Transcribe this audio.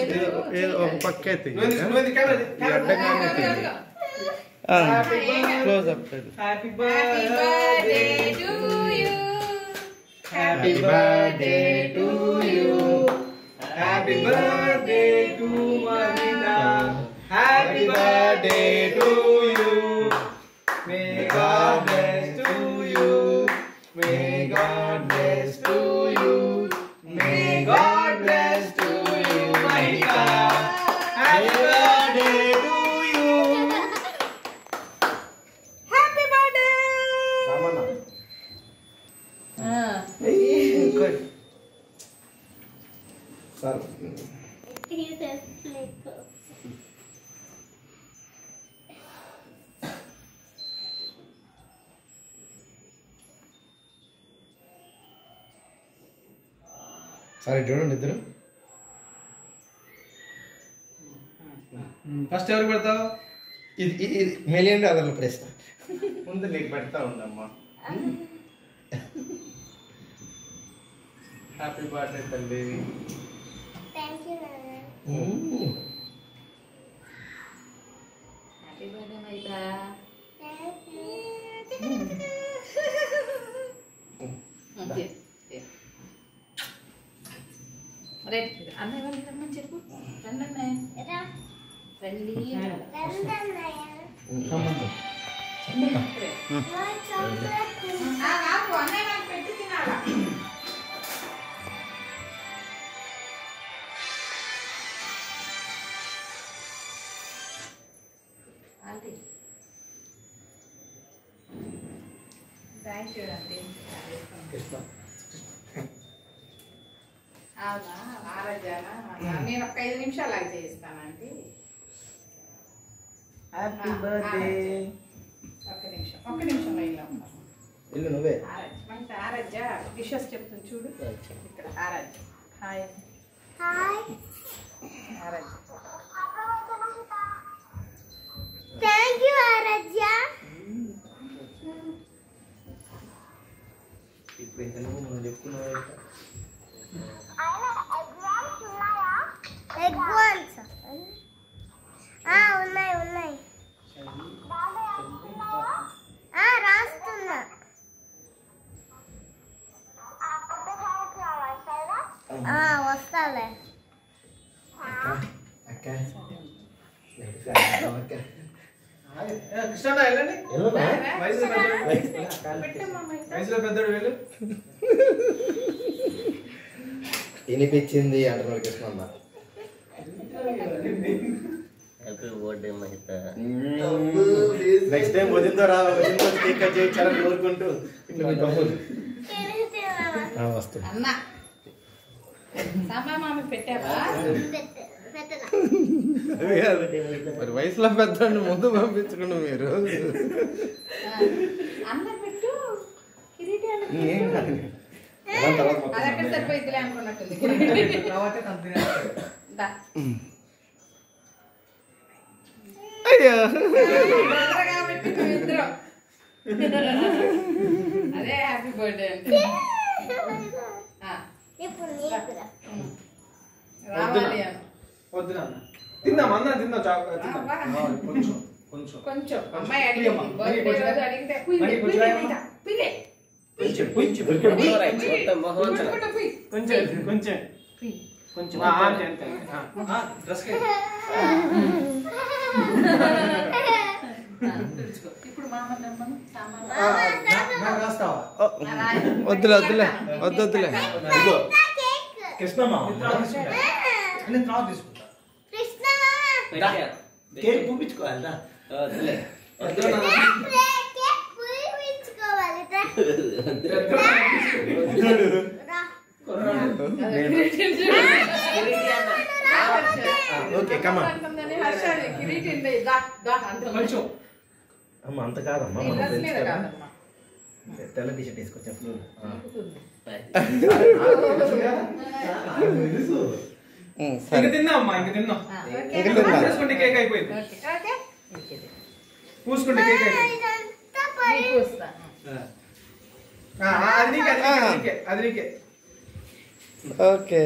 ఏదో ఏదో ఒక పక్క అయితే నువ్వు నువ్వు ఇది కెమెరా ఈ అడ్డంగానే తీయండి. ఆ, క్లోజ్ అప్ చేయండి. Happy Happy birthday. To you. Happy birthday to you happy birthday to Manitha happy birthday to you may God bless to you may God bless to you may God bless to you Manitha happy birthday to you Happy birthday. Ramanna Ah. ఇంకో sir సరే చూడండి ఇద్దరు. First ఎవరు పెడతావు? ఇది ఇది- million డాలర్ల ప్రశ్న ముందు నీకు పెడతా ఉండమ్మా హ్యాపీ బర్త్డే తల్లి. Happy birthday, Maita. Okay. Rate అన్నయ్య వాళ్ళకి రమ్మని చెప్పు రండి అన్నయ్య రండి నాకు అన్నయ్య నాకు పెట్టి తినాలా ఆంటీ థ్యాంక్ యూ ఆంటీ అవునా ఆరోగ్యానా నేను ఒక ఐదు నిమిషాలు ఆగి చేయిస్తానండి హ్యాపీ బర్త్డే. ఒక్క నిమిషం ఒక్క నిమిషం ఇల్లు నువ్వే. ఆరాధ్య మనకి ఆరాధ్య. విషెస్ చెప్తుంది చూడు. ఇక్కడ Aaradhya. Hi Aaradhya. Thank you Aaradhya. ఇప్పుడు నువ్వు మనం చెప్పుకున్నావు వస్తాలే. అక్క కృష్ణ వెళ్ళండి. వయసులో పెద్దోడు వయసులో పెద్దోడు వెళ్ళు. వినిపించింది అంటున్నాడు కృష్ణమ్మ. నెక్స్ట్ టైం వదిలితో రా వదిలితో కేక్ కట్ చేయించాలని కోరుకుంటూ. వస్తుంది అన్న సాంబా మామ పెట్టావా మరి వయసులో పెద్ద ముందు పంపించకుండా మీరు అన్న పెట్టు అనుకున్నట్టుంది అదే హ్యాపీ బర్త్డే అంటే వద్దు నాన్న తిందాం అన్న కొంచెం కొంచెం. కొంచెం. అమ్మాయి అడిగితే. ఇప్పుడు మామ సామాన్ వద్దులే వద్దులే వద్దు వద్దులే. ఇదిగో కృష్ణమ్మ. నేను తర్వాత తీసుకుంటా. కేక్ ఓకే కమా అంత కాదమ్మా. తెల్ల టీ షర్ట్ వేసుకొచ్చా ఇంక సరే తిందాం అమ్మా ఇంక తిందాం ఇంక తిందాం. పూసుకుంటే కేక్ అయిపోయింది ఓకే పూసుకుంటే కేక్ అయిపోయింది ఇదంతా పడి నీకు వస్తాను ఆ, ఆ, అది నీకే అది నీకే, అది నీకే ఓకే